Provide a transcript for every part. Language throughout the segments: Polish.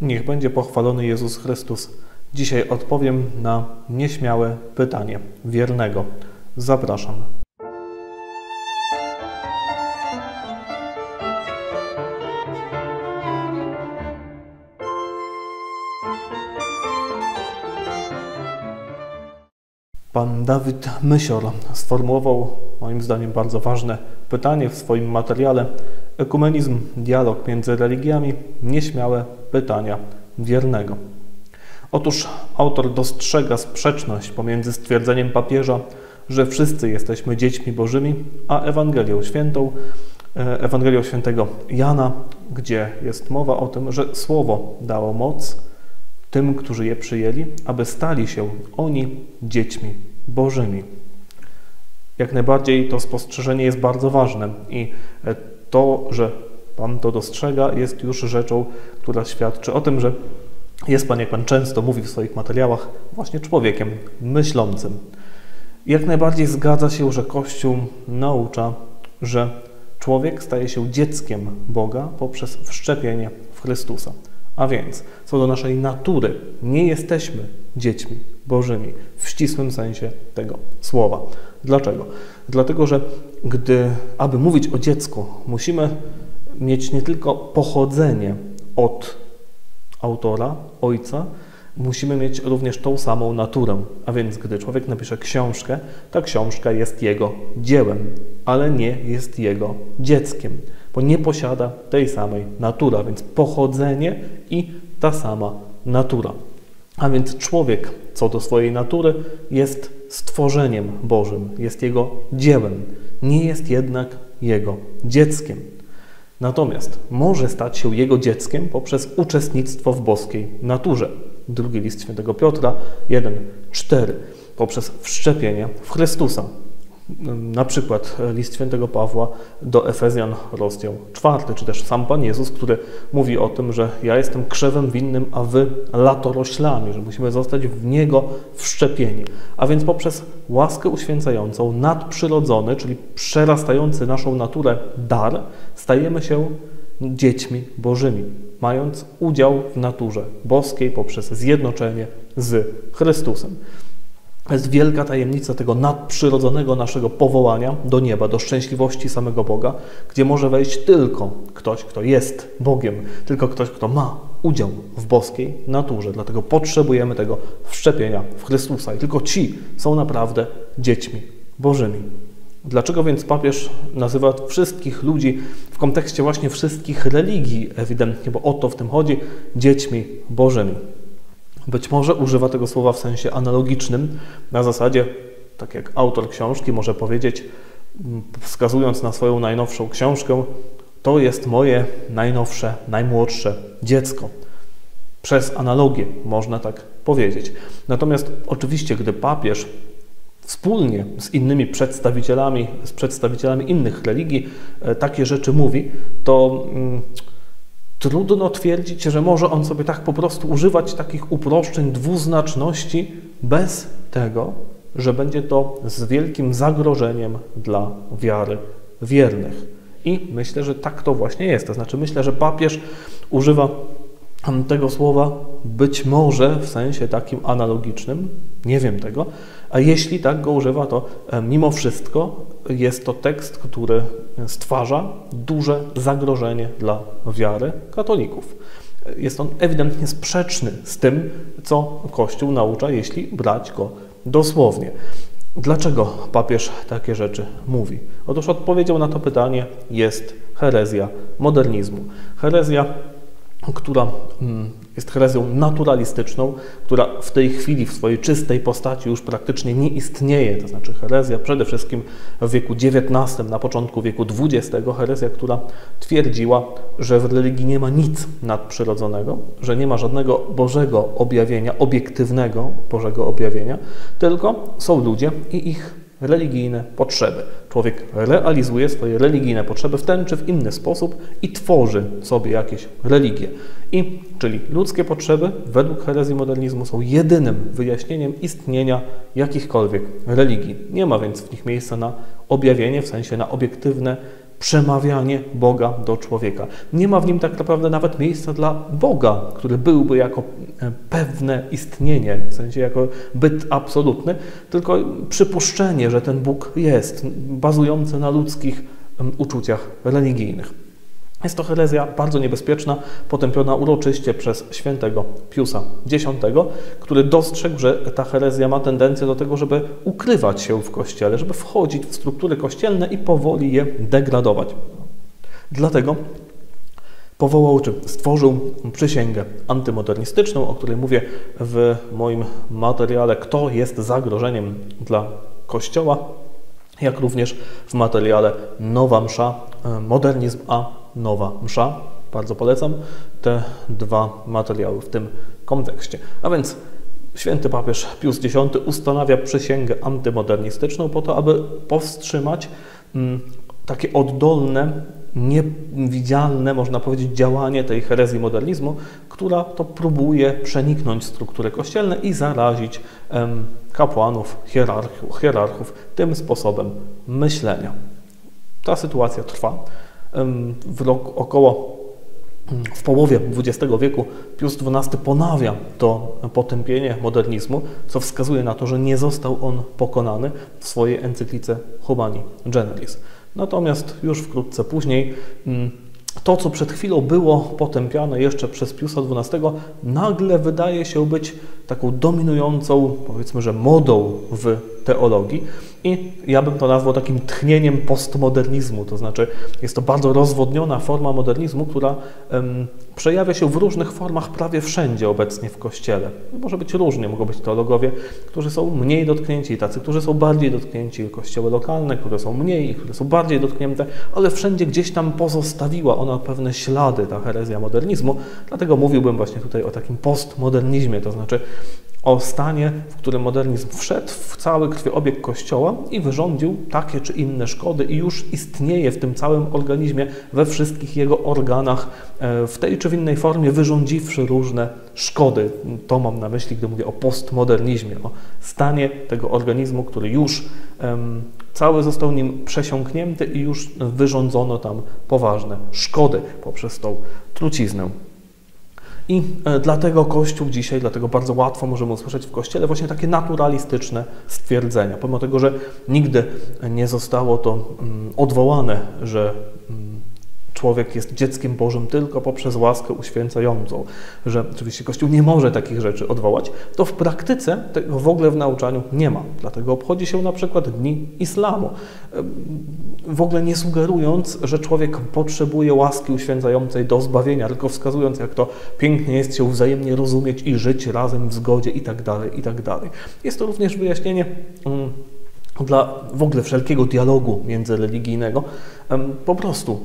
Niech będzie pochwalony Jezus Chrystus. Dzisiaj odpowiem na nieśmiałe pytanie wiernego. Zapraszam. Pan Dawid Mysior sformułował, moim zdaniem, bardzo ważne pytanie w swoim materiale Ekumenizm, dialog między religiami, nieśmiałe pytania wiernego. Otóż autor dostrzega sprzeczność pomiędzy stwierdzeniem papieża, że wszyscy jesteśmy dziećmi bożymi, a Ewangelią Świętą, e, Ewangelią Świętego Jana, gdzie jest mowa o tym, że Słowo dało moc tym, którzy je przyjęli, aby stali się oni dziećmi bożymi. Jak najbardziej to spostrzeżenie jest bardzo ważne i e, to, że Pan to dostrzega, jest już rzeczą, która świadczy o tym, że jest Pan, jak Pan często mówi w swoich materiałach, właśnie człowiekiem myślącym. Jak najbardziej zgadza się, że Kościół naucza, że człowiek staje się dzieckiem Boga poprzez wszczepienie w Chrystusa. A więc, co do naszej natury, nie jesteśmy dziećmi Bożymi w ścisłym sensie tego słowa. Dlaczego? Dlatego, że gdy, aby mówić o dziecku, musimy mieć nie tylko pochodzenie od autora, ojca, musimy mieć również tą samą naturę. A więc, gdy człowiek napisze książkę, ta książka jest jego dziełem, ale nie jest jego dzieckiem, bo nie posiada tej samej natury, a więc pochodzenie i ta sama natura. A więc człowiek, co do swojej natury, jest stworzeniem Bożym, jest jego dziełem, nie jest jednak jego dzieckiem. Natomiast może stać się jego dzieckiem poprzez uczestnictwo w boskiej naturze. Drugi list świętego Piotra 1:4 poprzez wszczepienie w Chrystusa. Na przykład list świętego Pawła do Efezjan, rozdział 4, czy też sam Pan Jezus, który mówi o tym, że ja jestem krzewem winnym, a wy latoroślami, że musimy zostać w Niego wszczepieni. A więc poprzez łaskę uświęcającą, nadprzyrodzony, czyli przerastający naszą naturę dar, stajemy się dziećmi Bożymi, mając udział w naturze boskiej poprzez zjednoczenie z Chrystusem. To jest wielka tajemnica tego nadprzyrodzonego naszego powołania do nieba, do szczęśliwości samego Boga, gdzie może wejść tylko ktoś, kto jest Bogiem, tylko ktoś, kto ma udział w boskiej naturze. Dlatego potrzebujemy tego wszczepienia w Chrystusa i tylko ci są naprawdę dziećmi Bożymi. Dlaczego więc papież nazywa wszystkich ludzi w kontekście właśnie wszystkich religii, ewidentnie, bo o to w tym chodzi, dziećmi Bożymi? Być może używa tego słowa w sensie analogicznym, na zasadzie, tak jak autor książki może powiedzieć, wskazując na swoją najnowszą książkę, to jest moje najnowsze, najmłodsze dziecko. Przez analogię można tak powiedzieć. Natomiast oczywiście, gdy papież wspólnie z innymi przedstawicielami, z przedstawicielami innych religii e, takie rzeczy mówi, to mm, trudno twierdzić, że może on sobie tak po prostu używać takich uproszczeń, dwuznaczności, bez tego, że będzie to z wielkim zagrożeniem dla wiary wiernych. I myślę, że tak to właśnie jest. To znaczy, myślę, że papież używa tego słowa być może w sensie takim analogicznym, nie wiem tego, a jeśli tak go używa, to e, mimo wszystko jest to tekst, który stwarza duże zagrożenie dla wiary katolików. Jest on ewidentnie sprzeczny z tym, co Kościół naucza, jeśli brać go dosłownie. Dlaczego papież takie rzeczy mówi? Otóż odpowiedzią na to pytanie jest herezja modernizmu. Herezja która mm, jest herezją naturalistyczną, która w tej chwili w swojej czystej postaci już praktycznie nie istnieje, to znaczy herezja przede wszystkim w wieku XIX, na początku wieku XX, herezja, która twierdziła, że w religii nie ma nic nadprzyrodzonego, że nie ma żadnego Bożego objawienia, obiektywnego Bożego objawienia, tylko są ludzie i ich religijne potrzeby. Człowiek realizuje swoje religijne potrzeby w ten czy w inny sposób i tworzy sobie jakieś religie. I, czyli ludzkie potrzeby według herezji modernizmu są jedynym wyjaśnieniem istnienia jakichkolwiek religii. Nie ma więc w nich miejsca na objawienie, w sensie na obiektywne przemawianie Boga do człowieka. Nie ma w nim tak naprawdę nawet miejsca dla Boga, który byłby jako e, pewne istnienie, w sensie jako byt absolutny, tylko przypuszczenie, że ten Bóg jest, bazujące na ludzkich uczuciach religijnych. Jest to herezja bardzo niebezpieczna, potępiona uroczyście przez świętego Piusa X, który dostrzegł, że ta herezja ma tendencję do tego, żeby ukrywać się w kościele, żeby wchodzić w struktury kościelne i powoli je degradować. Dlatego powołał czy stworzył przysięgę antymodernistyczną, o której mówię w moim materiale Kto jest zagrożeniem dla Kościoła, jak również w materiale Nowa Msza, e, Modernizm a Nowa Msza. Bardzo polecam te dwa materiały w tym kontekście. A więc święty papież Pius X ustanawia przysięgę antymodernistyczną po to, aby powstrzymać mm, takie oddolne, niewidzialne, można powiedzieć, działanie tej herezji modernizmu, która to próbuje przeniknąć struktury kościelne i zarazić kapłanów, hierarchów, hierarchów tym sposobem myślenia. Ta sytuacja trwa w około w połowie XX wieku Pius XII ponawia to potępienie modernizmu, co wskazuje na to, że nie został on pokonany w swojej encyklice Humani Generis. Natomiast już wkrótce później to, co przed chwilą było potępiane jeszcze przez Piusa XII, nagle wydaje się być taką dominującą, powiedzmy, że modą w teologii i ja bym to nazwał takim tchnieniem postmodernizmu, to znaczy jest to bardzo rozwodniona forma modernizmu, która um, przejawia się w różnych formach prawie wszędzie obecnie w Kościele. Może być różnie, mogą być teologowie, którzy są mniej dotknięci, tacy, którzy są bardziej dotknięci, kościoły lokalne, które są mniej które są bardziej dotknięte, ale wszędzie gdzieś tam pozostawiła ona pewne ślady, ta herezja modernizmu, dlatego mówiłbym właśnie tutaj o takim postmodernizmie, to znaczy o stanie, w którym modernizm wszedł w cały krwiobieg Kościoła i wyrządził takie czy inne szkody i już istnieje w tym całym organizmie, we wszystkich jego organach, e, w tej czy w innej formie, wyrządziwszy różne szkody. To mam na myśli, gdy mówię o postmodernizmie, o stanie tego organizmu, który już um, cały został nim przesiąknięty i już wyrządzono tam poważne szkody poprzez tą truciznę. I e, dlatego Kościół dzisiaj, dlatego bardzo łatwo możemy usłyszeć w Kościele właśnie takie naturalistyczne stwierdzenia. Pomimo tego, że nigdy nie zostało to mm, odwołane, że człowiek jest dzieckiem Bożym tylko poprzez łaskę uświęcającą, że oczywiście Kościół nie może takich rzeczy odwołać, to w praktyce tego w ogóle w nauczaniu nie ma. Dlatego obchodzi się na przykład dni islamu, w ogóle nie sugerując, że człowiek potrzebuje łaski uświęcającej do zbawienia, tylko wskazując, jak to pięknie jest się wzajemnie rozumieć i żyć razem w zgodzie i tak dalej, i tak. Jest to również wyjaśnienie mm, dla w ogóle wszelkiego dialogu międzyreligijnego, po prostu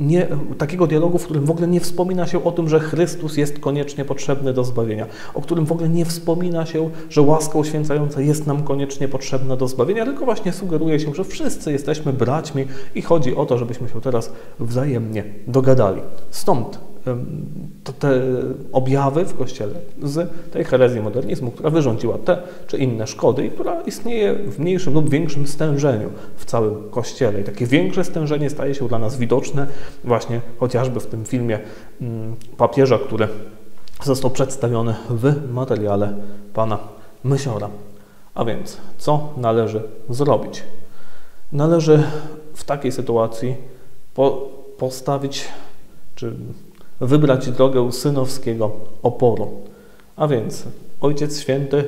nie, takiego dialogu, w którym w ogóle nie wspomina się o tym, że Chrystus jest koniecznie potrzebny do zbawienia, o którym w ogóle nie wspomina się, że łaska uświęcająca jest nam koniecznie potrzebna do zbawienia, tylko właśnie sugeruje się, że wszyscy jesteśmy braćmi i chodzi o to, żebyśmy się teraz wzajemnie dogadali. Stąd te objawy w Kościele z tej herezji modernizmu, która wyrządziła te czy inne szkody i która istnieje w mniejszym lub większym stężeniu w całym Kościele. I takie większe stężenie staje się dla nas widoczne właśnie chociażby w tym filmie mm, papieża, który został przedstawiony w materiale pana Mysiora. A więc, co należy zrobić? Należy w takiej sytuacji po, postawić, czy wybrać drogę synowskiego oporu. A więc Ojciec Święty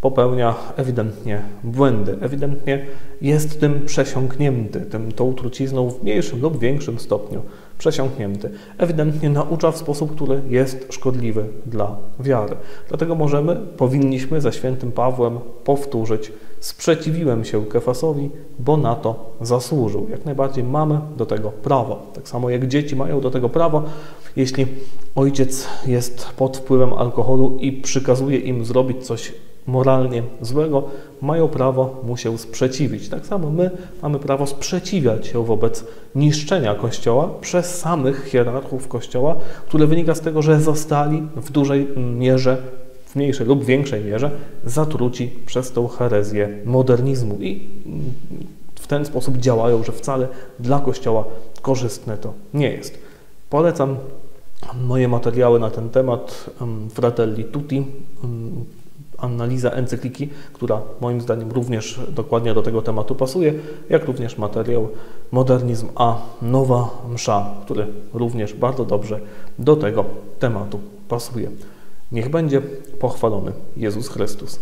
popełnia ewidentnie błędy, ewidentnie jest tym przesiąknięty, tym, tą trucizną w mniejszym lub większym stopniu przesiąknięty. Ewidentnie naucza w sposób, który jest szkodliwy dla wiary. Dlatego możemy, powinniśmy ze świętym Pawłem powtórzyć sprzeciwiłem się Kefasowi, bo na to zasłużył. Jak najbardziej mamy do tego prawo. Tak samo jak dzieci mają do tego prawo, jeśli ojciec jest pod wpływem alkoholu i przykazuje im zrobić coś moralnie złego, mają prawo mu się sprzeciwić. Tak samo my mamy prawo sprzeciwiać się wobec niszczenia Kościoła przez samych hierarchów Kościoła, które wynika z tego, że zostali w dużej mierze w mniejszej lub większej mierze zatruci przez tą herezję modernizmu. I ten sposób działają, że wcale dla Kościoła korzystne to nie jest. Polecam moje materiały na ten temat Fratelli Tutti, analiza encykliki, która moim zdaniem również dokładnie do tego tematu pasuje, jak również materiał Modernizm a Nowa Msza, który również bardzo dobrze do tego tematu pasuje. Niech będzie pochwalony Jezus Chrystus.